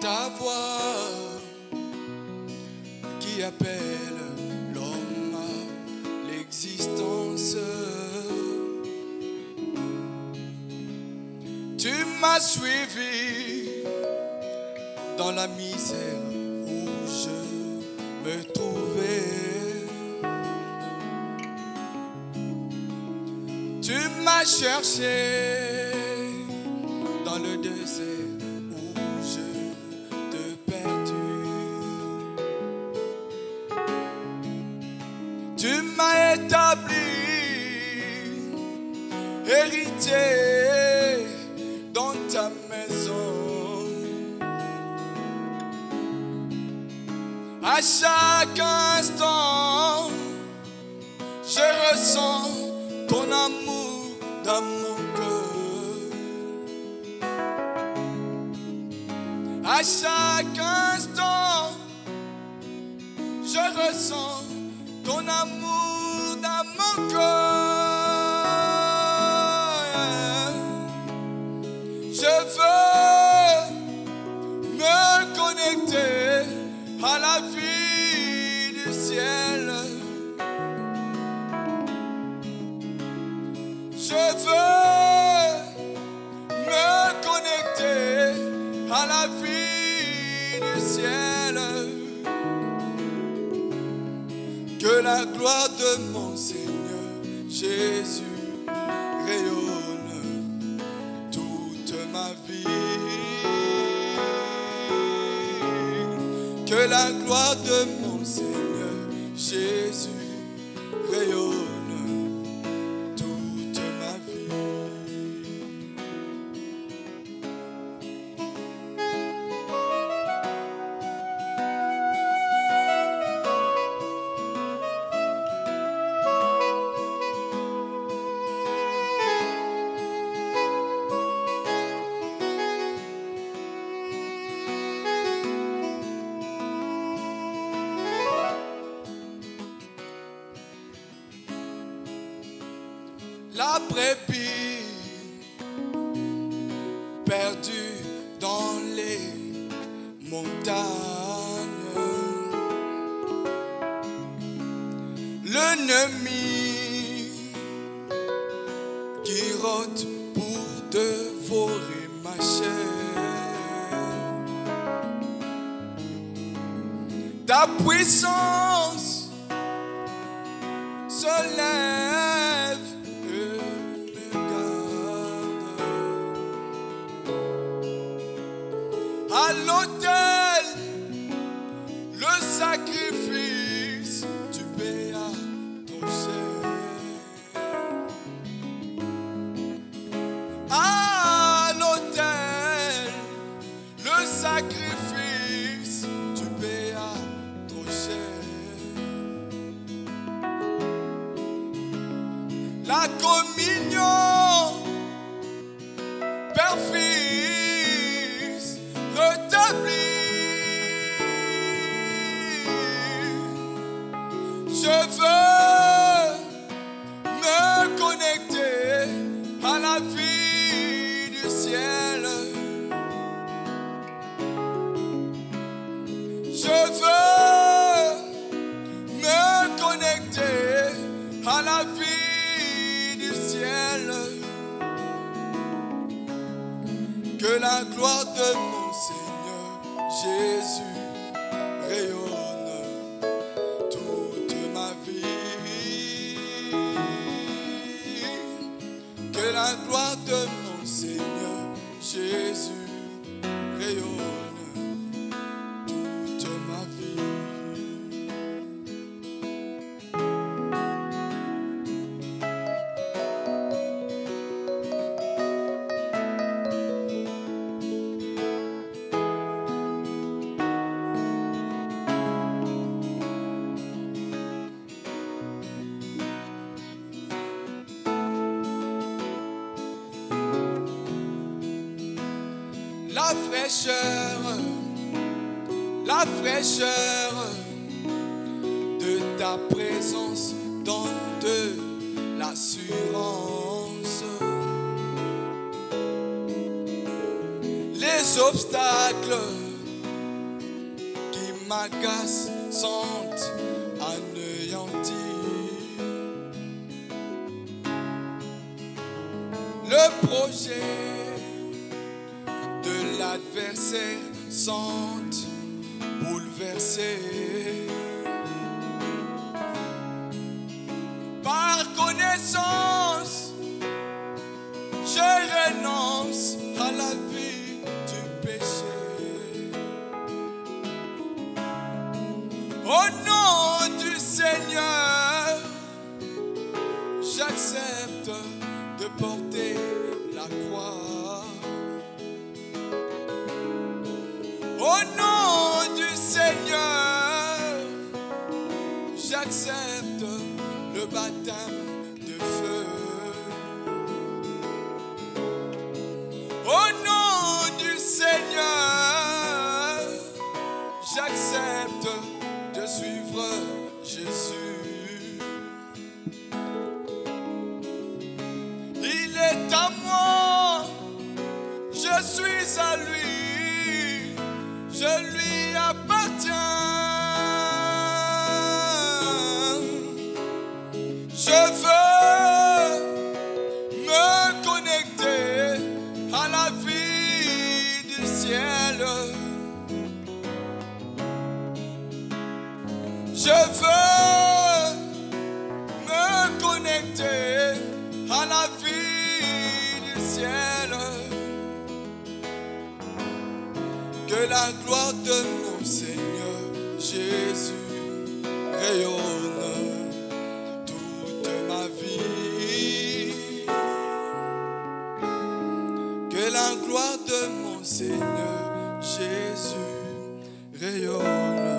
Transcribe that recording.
ta voix qui appelle l'homme à l'existence. Tu m'as suivi dans la misère où je me trouvais. Tu m'as cherché dans ta maison. À chaque instant, je ressens ton amour dans mon cœur. À chaque instant, je ressens la vie du ciel. Que la gloire de mon Seigneur Jésus rayonne toute ma vie. Que la gloire de mon la brebis perdue dans les montagnes. L'ennemi qui rôde pour dévorer ma chair. Ta puissance se lève À l'autel, la du ciel. Je veux me connecter à la vie du ciel. Que la gloire de mon Seigneur Jésus la gloire de mon Seigneur Jésus La fraîcheur, la fraîcheur de ta présence donne de l'assurance. Les obstacles m'agaçante, anéantie. Le projet de l'adversaire sente bouleversé. Par connaissance, je renonce à la vie du péché. Au nom du Seigneur, j'accepte de porter feu. Au nom du Seigneur, j'accepte de suivre Jésus. Il est à moi, je suis à lui, je lui Que la gloire de mon Seigneur Jésus rayonne toute ma vie. Que la gloire de mon Seigneur Jésus rayonne